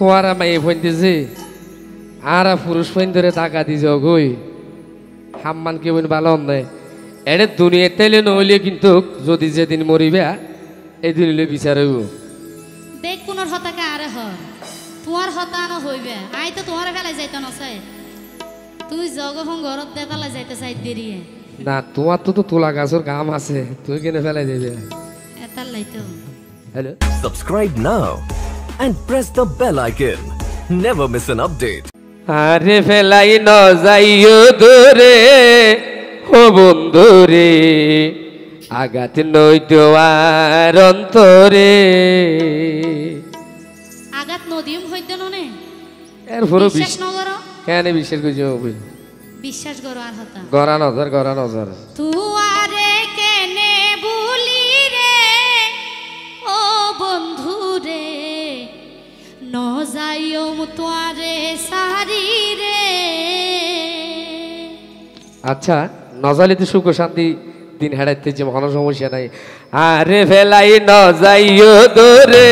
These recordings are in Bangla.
তোমার মাই ফোন দিছে আর পুরুষ ফোন ধরে টাকা দিছে গই হাম্মান কে বই ভালো নাই? এড়ে দুনিয়া তেলে নহলে কিন্তু যদি যেদিন মরিবে এই দিন হইলে বিচার হইব। দেখ কোনোর হতাকে আরে হর তোমার হতানো হইবে। আই তো তোমার ফেলাই যাইতে নসাই তুই জগভং ঘরত দেতালা যাইতে চাই দেরিয়ে। না তোমার তো তো তোলা গাছের কাম আছে। তুই কেনে ফেলাই দেবে এতার লাইতো। Hello? Subscribe now and press the bell icon. Never miss an update. আরে ফেলাই ন যাইও দূরে ও বন্ধু রে আঘাত নই দেওয়ার অন্তরে। আগাত নদীম হইতে ননে এরপরে বিশ্বাস নগর? কেন বিশ্বাস করছি বিশ্বাস করো আর হতা। গড়া নজর গড়া নজর। তুয়ারে আচ্ছা নজালিতে সুখ শান্তি দিন হেড়াইতে যে কোনো সমস্যা নাই। আরে ফেলাই ন যাইও দূরে,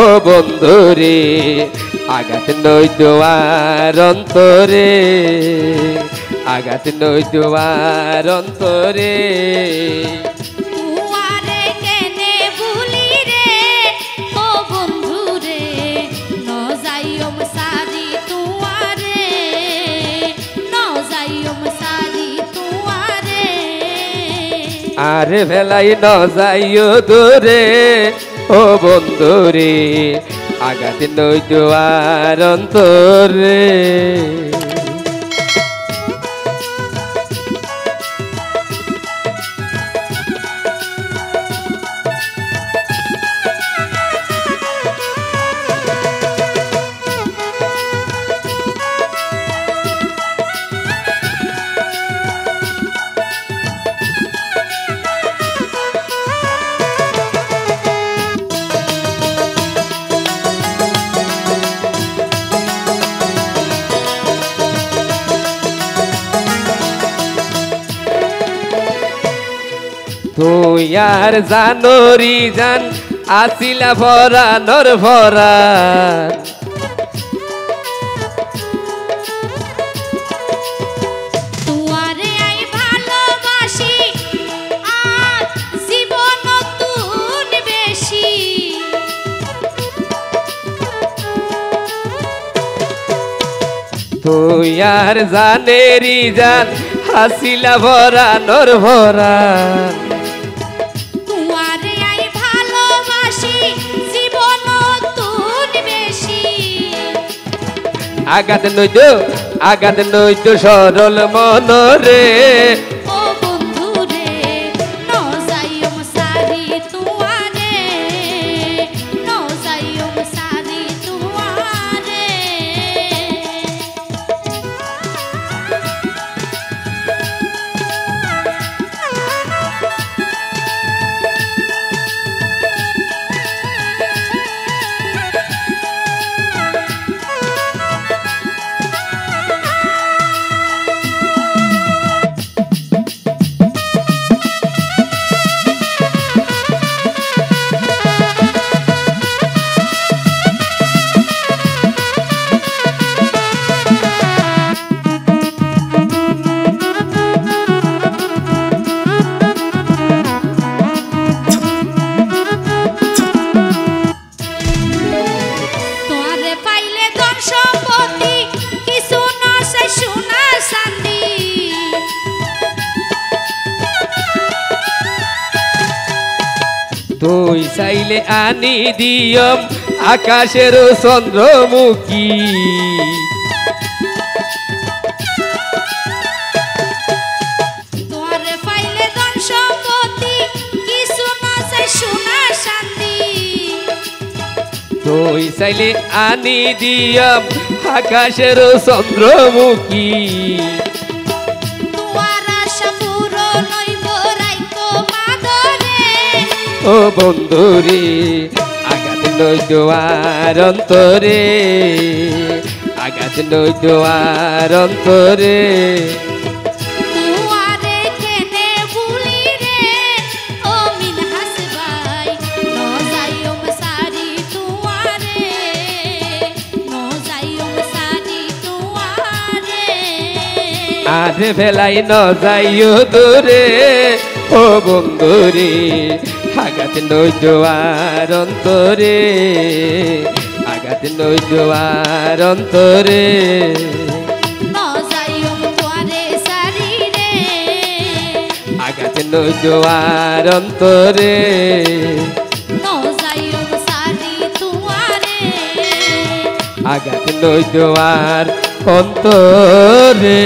ও বন্ধু রে নই দেওয়ার অন্তরে, আঘাত নই দেওয়ার অন্তরে। আরে ভেলাই ন যাইও দূরে ও বন্ধুরে আগাতে নই দুয়ার অন্তরে। তুই আর জানরি জান আসিলা ভরা নর ভরা। তুই আর জানেরি জান হাসিলা ভরা নর ভরা। আগাত নইত আগাত নইত সরল মনরে। তুই চাইলে আনি দিয়ম আকাশের চন্দ্রমুখী। তুই চাইলে আনি দিয়ম আকাশের চন্দ্রমুখী। ও বন্ধুরে আঘাত নই অন্তরে আঘাত নই অন্তরে। আধে ভেলাই ন যাইও দূরে ও বন্ধুরে আঘাত নই জোয়ার অন্তরে আঘাত নই জোয়ার অন্তরে। ন যাইও তোয়ারে সারি রে আঘাত নই জোয়ার অন্তরে। ন যাইও সারি তুয়ারে আঘাত নই জোয়ার অন্তরে।